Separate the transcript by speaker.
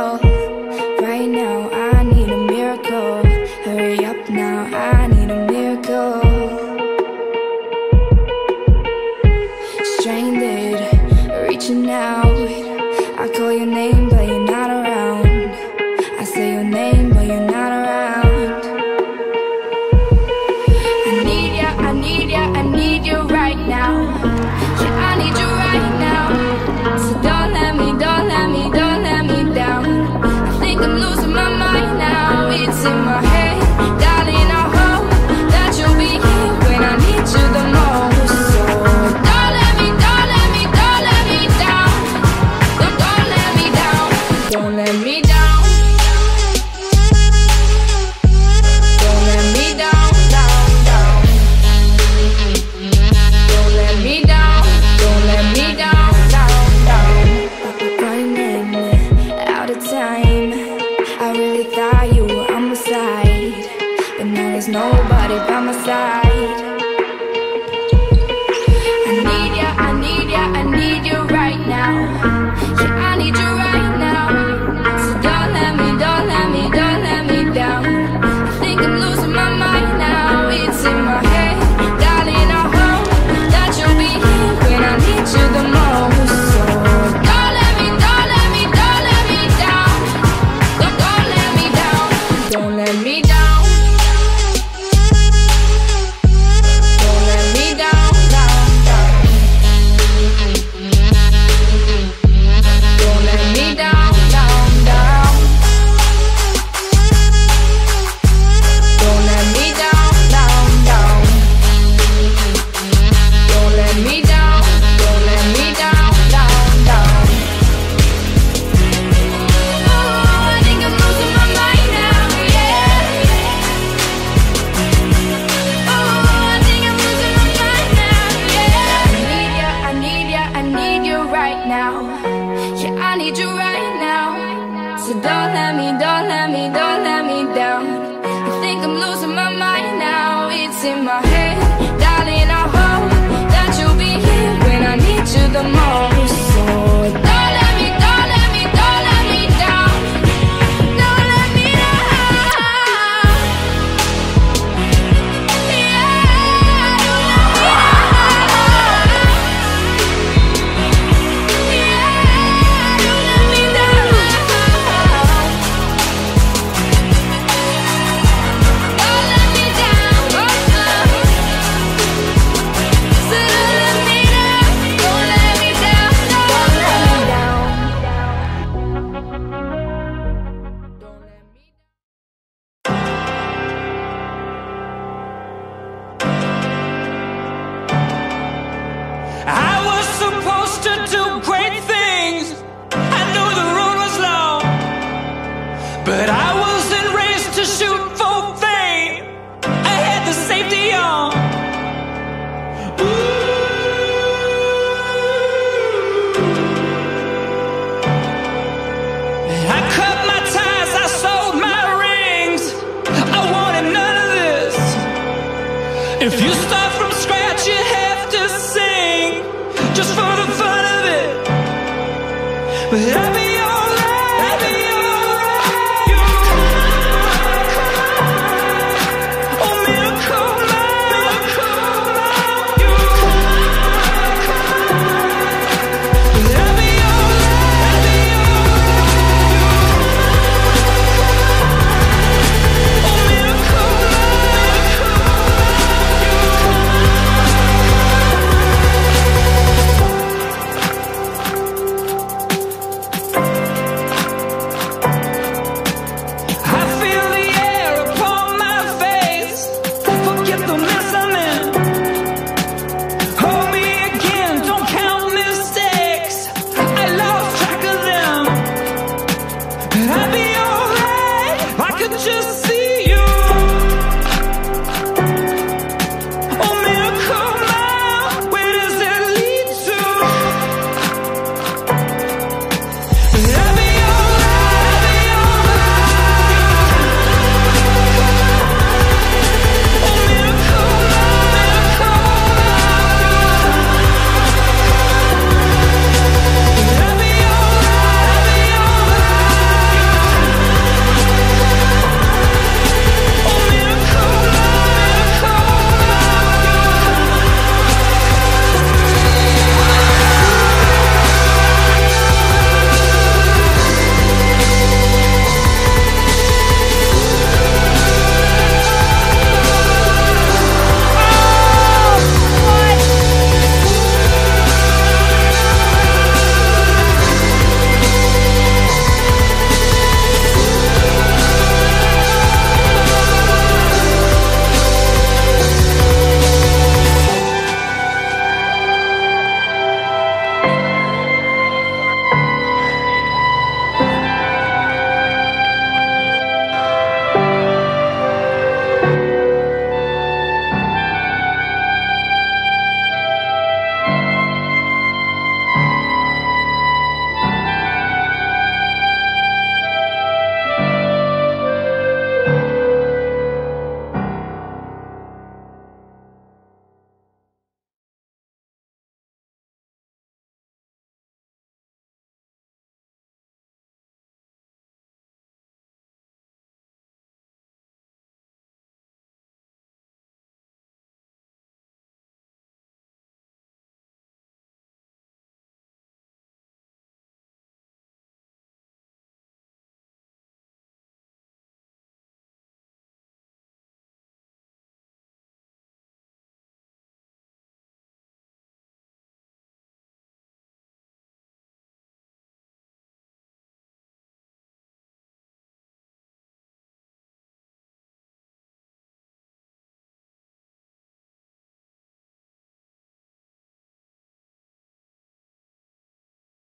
Speaker 1: Right now I need a miracle. Hurry up now, I need a miracle. Stranded, reaching out. I call your name but you in my head.
Speaker 2: But I wasn't raised to shoot for fame. I had the safety on. I cut my ties, I sold my rings. I wanted none of this. If you start from scratch, you have to sing just for the fun of it. But I be